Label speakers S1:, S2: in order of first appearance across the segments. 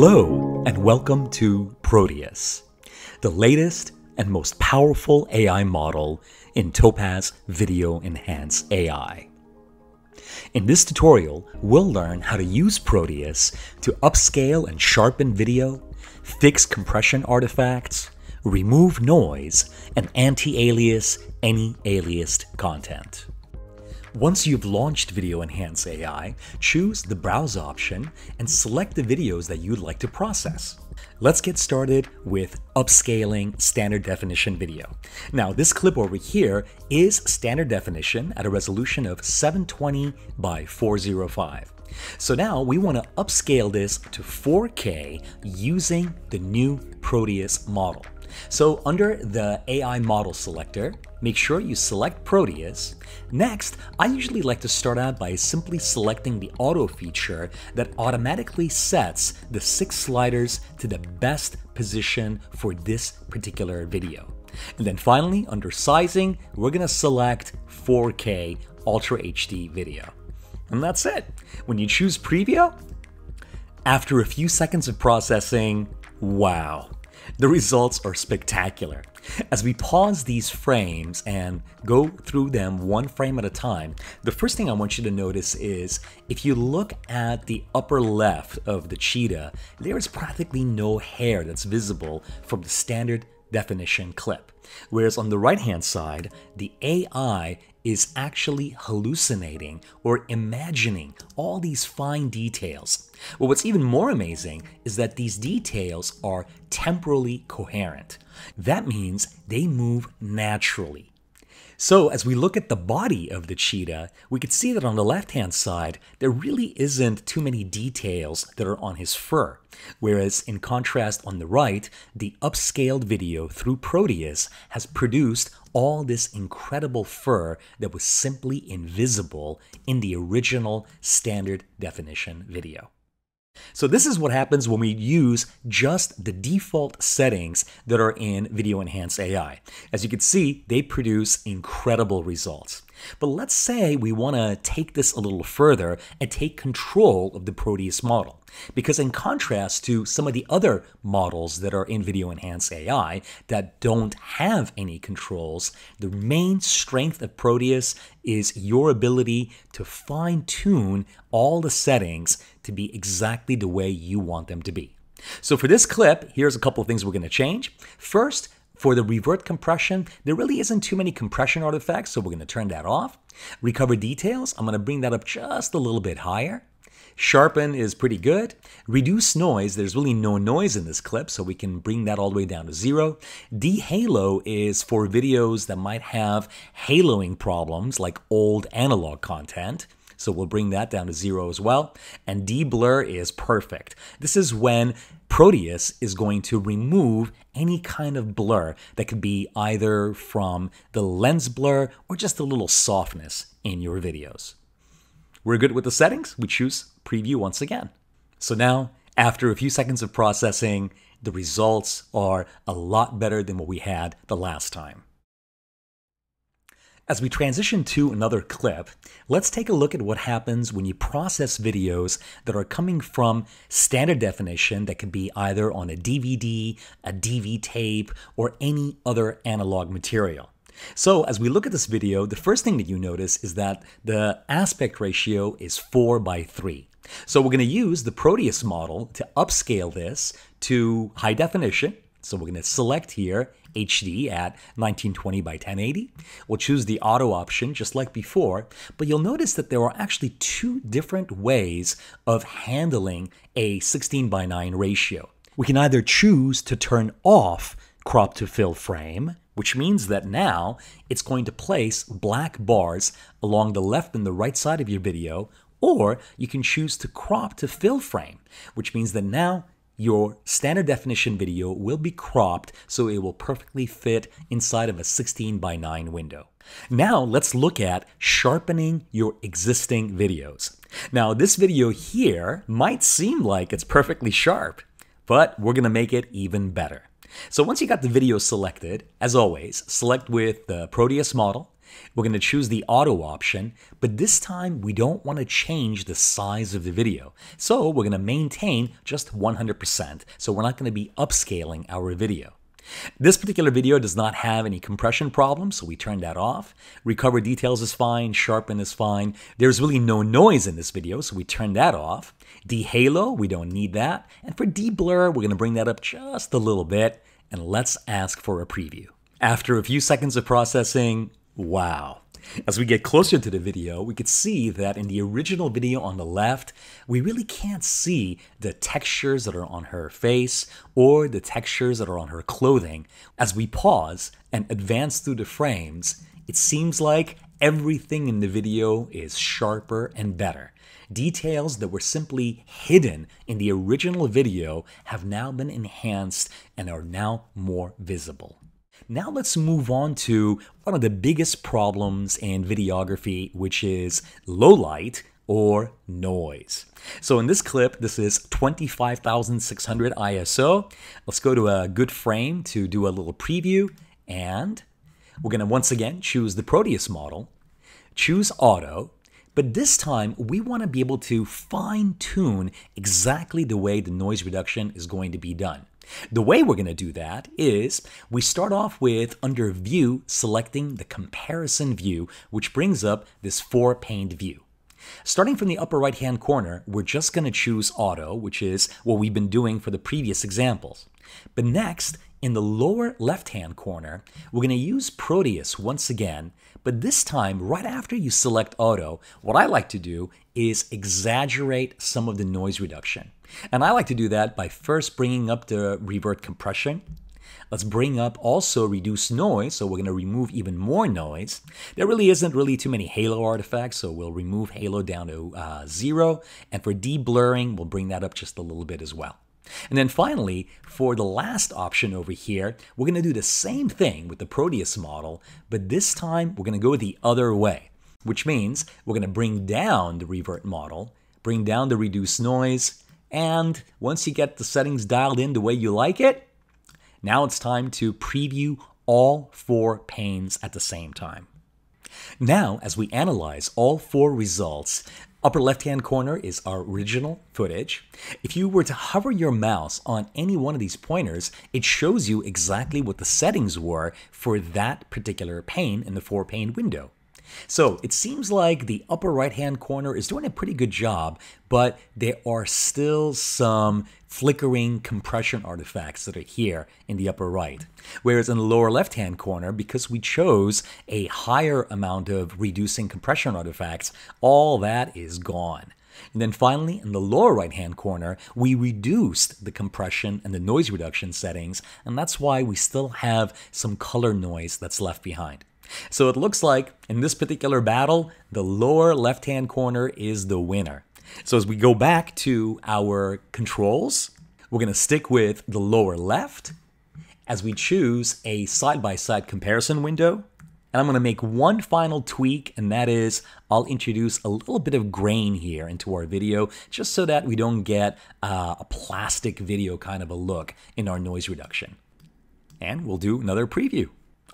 S1: Hello, and welcome to Proteus, the latest and most powerful AI model in Topaz Video Enhance AI. In this tutorial, we'll learn how to use Proteus to upscale and sharpen video, fix compression artifacts, remove noise, and anti-alias any aliased content. Once you've launched Video Enhance AI, choose the Browse option and select the videos that you'd like to process. Let's get started with upscaling standard definition video. Now, this clip over here is standard definition at a resolution of 720 by 405. So now we want to upscale this to 4K using the new Proteus model. So under the AI model selector, make sure you select Proteus. Next, I usually like to start out by simply selecting the auto feature that automatically sets the six sliders to the best position for this particular video. And then finally, under sizing, we're gonna select 4K Ultra HD video. And that's it. When you choose Preview, after a few seconds of processing, wow, the results are spectacular. As we pause these frames and go through them one frame at a time, the first thing I want you to notice is if you look at the upper left of the cheetah, there is practically no hair that's visible from the standard definition clip. Whereas on the right hand side, the AI is actually hallucinating or imagining all these fine details. Well, what's even more amazing is that these details are temporally coherent. That means they move naturally. So as we look at the body of the cheetah, we can see that on the left-hand side, there really isn't too many details that are on his fur. Whereas in contrast on the right, the upscaled video through Proteus has produced all this incredible fur that was simply invisible in the original standard definition video. So this is what happens when we use just the default settings that are in Video Enhance AI. As you can see, they produce incredible results. But let's say we want to take this a little further and take control of the Proteus model. Because in contrast to some of the other models that are in Video Enhance AI that don't have any controls, the main strength of Proteus is your ability to fine tune all the settings to be exactly the way you want them to be. So for this clip, here's a couple of things we're going to change. First, for the revert compression, there really isn't too many compression artifacts, so we're going to turn that off. Recover details, I'm going to bring that up just a little bit higher. Sharpen is pretty good. Reduce noise, there's really no noise in this clip, so we can bring that all the way down to zero. Dehalo is for videos that might have haloing problems like old analog content. So we'll bring that down to zero as well. And deblur is perfect. This is when Proteus is going to remove any kind of blur that could be either from the lens blur or just a little softness in your videos. We're good with the settings. We choose preview once again. So now, after a few seconds of processing, the results are a lot better than what we had the last time. As we transition to another clip, let's take a look at what happens when you process videos that are coming from standard definition that can be either on a DVD, a DV tape, or any other analog material. So as we look at this video, the first thing that you notice is that the aspect ratio is 4 by 3. So we're going to use the Proteus model to upscale this to high definition, so we're going to select here HD at 1920 by 1080. We'll choose the auto option just like before, but you'll notice that there are actually two different ways of handling a 16 by 9 ratio. We can either choose to turn off crop to fill frame, which means that now it's going to place black bars along the left and the right side of your video, or you can choose to crop to fill frame, which means that now your standard definition video will be cropped so it will perfectly fit inside of a 16 by 9 window. Now let's look at sharpening your existing videos. Now this video here might seem like it's perfectly sharp, but we're gonna make it even better. So once you got the video selected, as always, select with the Proteus model, We're going to choose the auto option, but this time we don't want to change the size of the video. So we're going to maintain just 100%. So we're not going to be upscaling our video. This particular video does not have any compression problems, so we turned that off. Recover details is fine, sharpen is fine. There's really no noise in this video, so we turned that off. Dehalo, we don't need that. And for deblur, we're going to bring that up just a little bit, and let's ask for a preview. After a few seconds of processing, wow. As we get closer to the video, we could see that in the original video on the left, we really can't see the textures that are on her face or the textures that are on her clothing. As we pause and advance through the frames, it seems like everything in the video is sharper and better. Details that were simply hidden in the original video have now been enhanced and are now more visible. Now let's move on to one of the biggest problems in videography, which is low light or noise. So in this clip, this is 25,600 ISO. Let's go to a good frame to do a little preview. And we're going to once again choose the Proteus model, choose auto, but this time we want to be able to fine tune exactly the way the noise reduction is going to be done. The way we're going to do that is we start off with under view selecting the comparison view which brings up this four paned view. Starting from the upper right hand corner, we're just going to choose auto, which is what we've been doing for the previous examples. But next, in the lower left hand corner, we're going to use Proteus once again, but this time, right after you select auto, what I like to do is exaggerate some of the noise reduction. And I like to do that by first bringing up the revert compression. Let's bring up also reduce noise, so we're going to remove even more noise. There really isn't really too many halo artifacts, so we'll remove halo down to uh, zero. And for deblurring, we'll bring that up just a little bit as well. And then finally, for the last option over here, we're going to do the same thing with the Proteus model, but this time we're going to go the other way, which means we're going to bring down the revert model, bring down the reduce noise, and once you get the settings dialed in the way you like it, now it's time to preview all four panes at the same time. Now, as we analyze all four results, upper left hand corner is our original footage. If you were to hover your mouse on any one of these pointers, it shows you exactly what the settings were for that particular pane in the four pane window. So it seems like the upper right hand corner is doing a pretty good job, but there are still some flickering compression artifacts that are here in the upper right. Whereas in the lower left hand corner, because we chose a higher amount of reducing compression artifacts, all that is gone. And then finally, in the lower right hand corner, we reduced the compression and the noise reduction settings, and that's why we still have some color noise that's left behind. So it looks like in this particular battle, the lower left-hand corner is the winner. So as we go back to our controls, we're going to stick with the lower left as we choose a side-by-side -side comparison window. And I'm going to make one final tweak, and that is I'll introduce a little bit of grain here into our video, just so that we don't get uh, a plastic video kind of a look in our noise reduction. And we'll do another preview.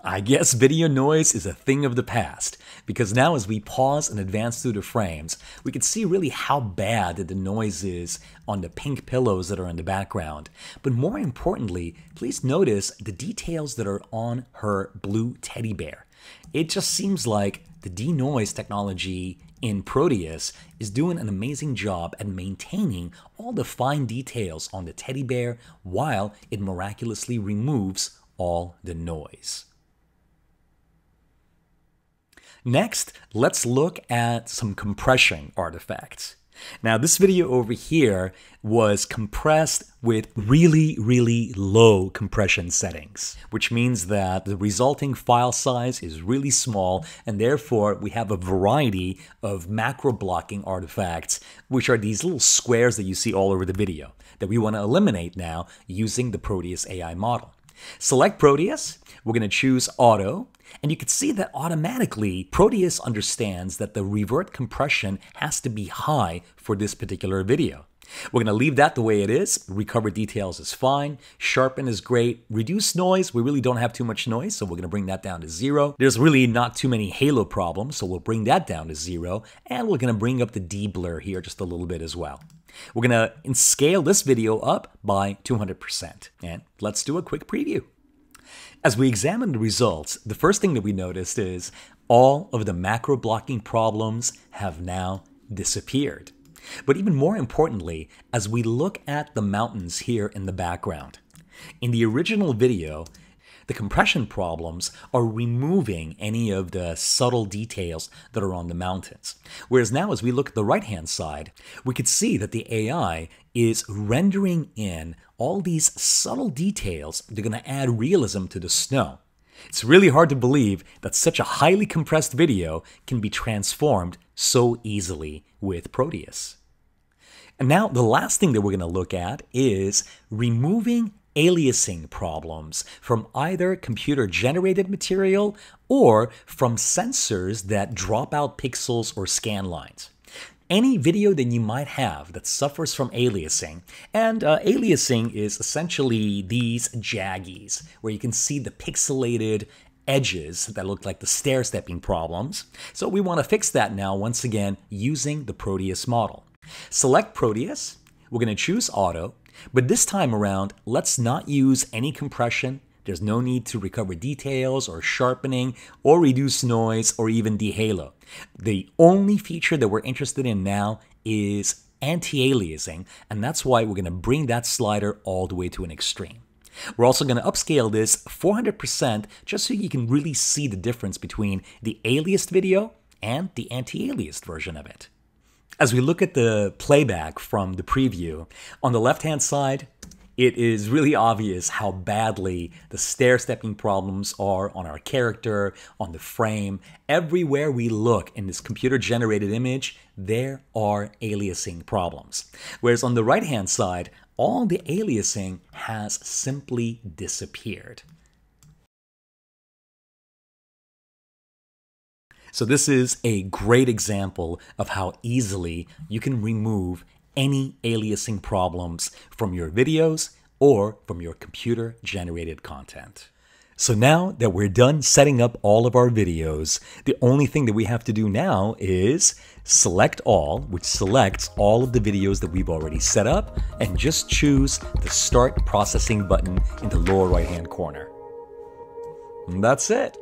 S1: I guess video noise is a thing of the past, because now as we pause and advance through the frames, we can see really how bad the noise is on the pink pillows that are in the background. But more importantly, please notice the details that are on her blue teddy bear. It just seems like the denoise technology in Proteus is doing an amazing job at maintaining all the fine details on the teddy bear while it miraculously removes all the noise. Next, let's look at some compression artifacts. Now, this video over here was compressed with really, really low compression settings, which means that the resulting file size is really small, and therefore we have a variety of macro blocking artifacts, which are these little squares that you see all over the video, that we want to eliminate now using the Proteus AI model. Select Proteus, we're going to choose Auto, and you can see that automatically Proteus understands that the revert compression has to be high for this particular video. We're going to leave that the way it is. Recover details is fine. Sharpen is great. Reduce noise, we really don't have too much noise, so we're going to bring that down to zero. There's really not too many halo problems, so we'll bring that down to zero. And we're going to bring up the deblur here just a little bit as well. We're going to scale this video up by 200%. And let's do a quick preview. As we examine the results, the first thing that we noticed is all of the macro blocking problems have now disappeared. But even more importantly, as we look at the mountains here in the background, in the original video, the compression problems are removing any of the subtle details that are on the mountains. Whereas now, as we look at the right hand side, we could see that the AI is rendering in all these subtle details that are going to add realism to the snow. It's really hard to believe that such a highly compressed video can be transformed so easily with Proteus. And now the last thing that we're going to look at is removing aliasing problems from either computer generated material or from sensors that drop out pixels or scan lines. Any video that you might have that suffers from aliasing, and uh, aliasing is essentially these jaggies, where you can see the pixelated edges that look like the stair stepping problems. So we want to fix that now once again using the Proteus model. Select Proteus, we're going to choose Auto, but this time around, let's not use any compression. There's no need to recover details or sharpening or reduce noise or even dehalo. The only feature that we're interested in now is anti-aliasing, and that's why we're going to bring that slider all the way to an extreme. We're also going to upscale this 400% just so you can really see the difference between the aliased video and the anti-aliased version of it. As we look at the playback from the preview, on the left-hand side, it is really obvious how badly the stair-stepping problems are on our character, on the frame. Everywhere we look in this computer-generated image, there are aliasing problems. Whereas on the right-hand side, all the aliasing has simply disappeared. So this is a great example of how easily you can remove any aliasing problems from your videos or from your computer generated content. So now that we're done setting up all of our videos, the only thing that we have to do now is select all, which selects all of the videos that we've already set up, and just choose the Start Processing button in the lower right hand corner. And that's it.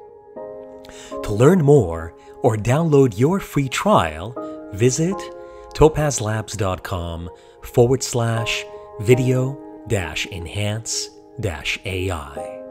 S1: To learn more or download your free trial, visit topazlabs.com forward slash video dash enhance dash AI.